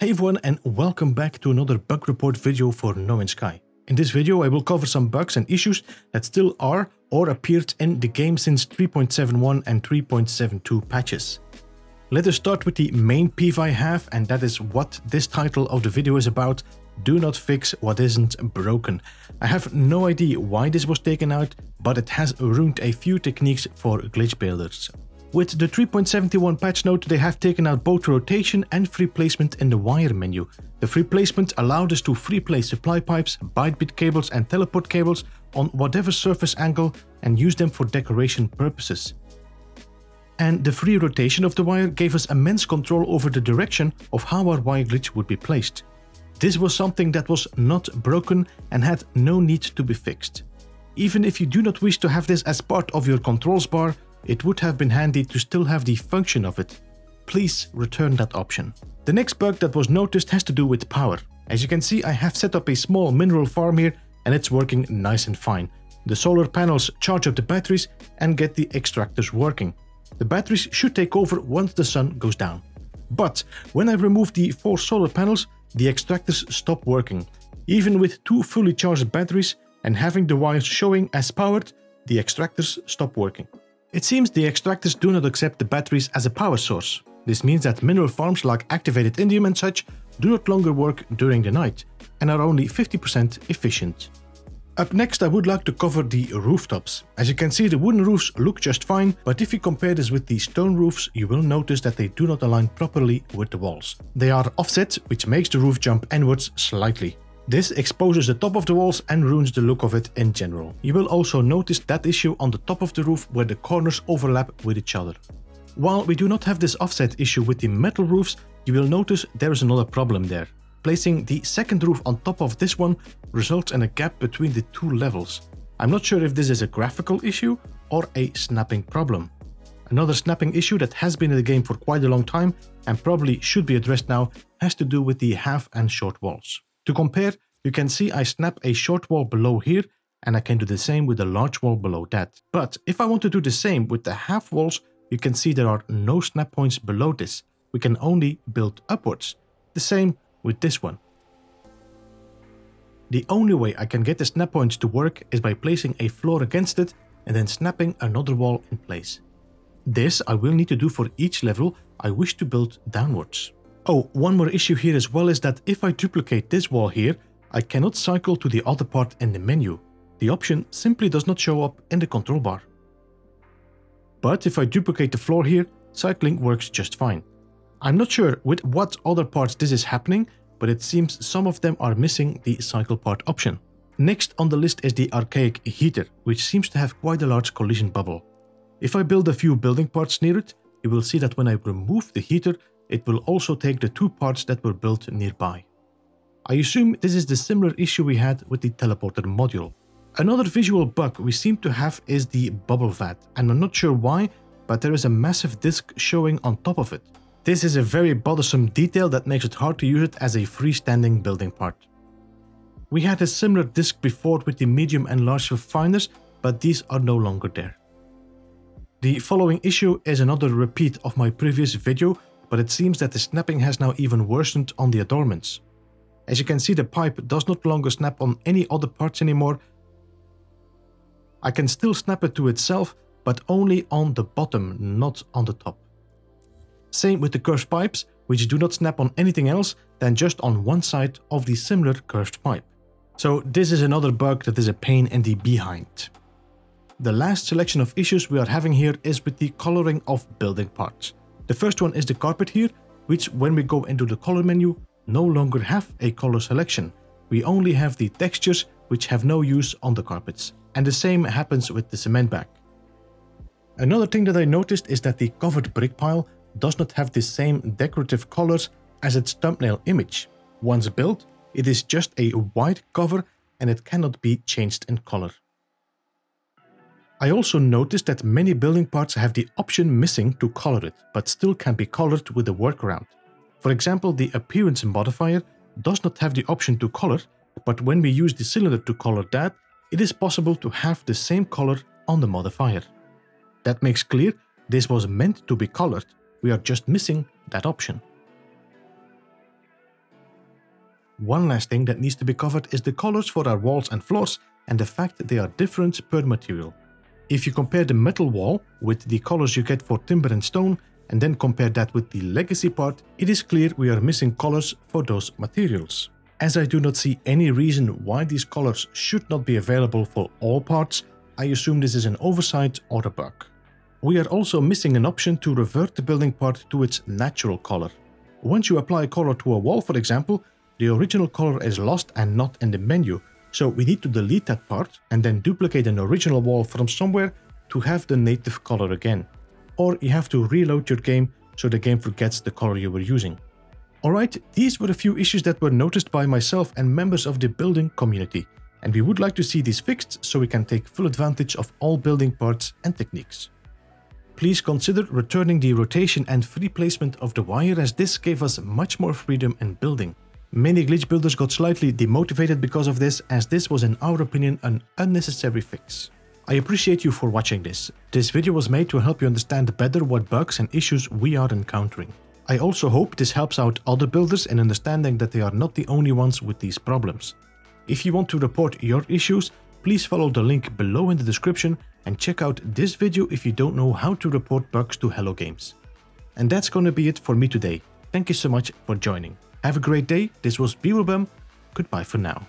Hey everyone and welcome back to another bug report video for No Man's Sky. In this video I will cover some bugs and issues that still are or appeared in the game since 3.71 and 3.72 patches. Let us start with the main peeve I have and that is what this title of the video is about, do not fix what isn't broken. I have no idea why this was taken out, but it has ruined a few techniques for glitch builders. With the 3.71 patch note, they have taken out both rotation and free placement in the wire menu. The free placement allowed us to free place supply pipes, ByteBeat cables and teleport cables on whatever surface angle and use them for decoration purposes. And the free rotation of the wire gave us immense control over the direction of how our wire glitch would be placed. This was something that was not broken and had no need to be fixed. Even if you do not wish to have this as part of your controls bar, it would have been handy to still have the function of it. Please return that option. The next bug that was noticed has to do with power. As you can see I have set up a small mineral farm here and it's working nice and fine. The solar panels charge up the batteries and get the extractors working. The batteries should take over once the sun goes down. But when I remove the four solar panels, the extractors stop working. Even with two fully charged batteries and having the wires showing as powered, the extractors stop working. It seems the extractors do not accept the batteries as a power source. This means that mineral farms like activated indium and such do not longer work during the night and are only 50% efficient. Up next I would like to cover the rooftops. As you can see the wooden roofs look just fine, but if you compare this with the stone roofs you will notice that they do not align properly with the walls. They are offset which makes the roof jump inwards slightly. This exposes the top of the walls and ruins the look of it in general. You will also notice that issue on the top of the roof where the corners overlap with each other. While we do not have this offset issue with the metal roofs, you will notice there is another problem there. Placing the second roof on top of this one results in a gap between the two levels. I'm not sure if this is a graphical issue or a snapping problem. Another snapping issue that has been in the game for quite a long time and probably should be addressed now has to do with the half and short walls. To compare, you can see I snap a short wall below here and I can do the same with a large wall below that. But if I want to do the same with the half walls, you can see there are no snap points below this. We can only build upwards. The same with this one. The only way I can get the snap points to work is by placing a floor against it and then snapping another wall in place. This I will need to do for each level I wish to build downwards. Oh, one more issue here as well is that if I duplicate this wall here, I cannot cycle to the other part in the menu. The option simply does not show up in the control bar. But if I duplicate the floor here, cycling works just fine. I'm not sure with what other parts this is happening, but it seems some of them are missing the cycle part option. Next on the list is the archaic heater, which seems to have quite a large collision bubble. If I build a few building parts near it, you will see that when I remove the heater, it will also take the two parts that were built nearby. I assume this is the similar issue we had with the teleporter module. Another visual bug we seem to have is the bubble vat, and I'm not sure why, but there is a massive disk showing on top of it. This is a very bothersome detail that makes it hard to use it as a freestanding building part. We had a similar disk before with the medium and large refiners, but these are no longer there. The following issue is another repeat of my previous video but it seems that the snapping has now even worsened on the adornments. As you can see the pipe does not longer snap on any other parts anymore. I can still snap it to itself, but only on the bottom, not on the top. Same with the curved pipes, which do not snap on anything else than just on one side of the similar curved pipe. So this is another bug that is a pain in the behind. The last selection of issues we are having here is with the coloring of building parts. The first one is the carpet here, which when we go into the color menu, no longer have a color selection. We only have the textures which have no use on the carpets. And the same happens with the cement bag. Another thing that I noticed is that the covered brick pile does not have the same decorative colors as its thumbnail image. Once built, it is just a white cover and it cannot be changed in color. I also noticed that many building parts have the option missing to color it, but still can be colored with a workaround. For example, the appearance modifier does not have the option to color, but when we use the cylinder to color that, it is possible to have the same color on the modifier. That makes clear this was meant to be colored, we are just missing that option. One last thing that needs to be covered is the colors for our walls and floors and the fact that they are different per material. If you compare the metal wall with the colors you get for timber and stone, and then compare that with the legacy part, it is clear we are missing colors for those materials. As I do not see any reason why these colors should not be available for all parts, I assume this is an oversight or a bug. We are also missing an option to revert the building part to its natural color. Once you apply a color to a wall, for example, the original color is lost and not in the menu, so we need to delete that part and then duplicate an original wall from somewhere to have the native color again. Or you have to reload your game so the game forgets the color you were using. Alright, these were a few issues that were noticed by myself and members of the building community, and we would like to see these fixed so we can take full advantage of all building parts and techniques. Please consider returning the rotation and free placement of the wire as this gave us much more freedom in building. Many glitch builders got slightly demotivated because of this as this was in our opinion an unnecessary fix. I appreciate you for watching this. This video was made to help you understand better what bugs and issues we are encountering. I also hope this helps out other builders in understanding that they are not the only ones with these problems. If you want to report your issues, please follow the link below in the description and check out this video if you don't know how to report bugs to Hello Games. And that's gonna be it for me today. Thank you so much for joining. Have a great day, this was Beeblebum, goodbye for now.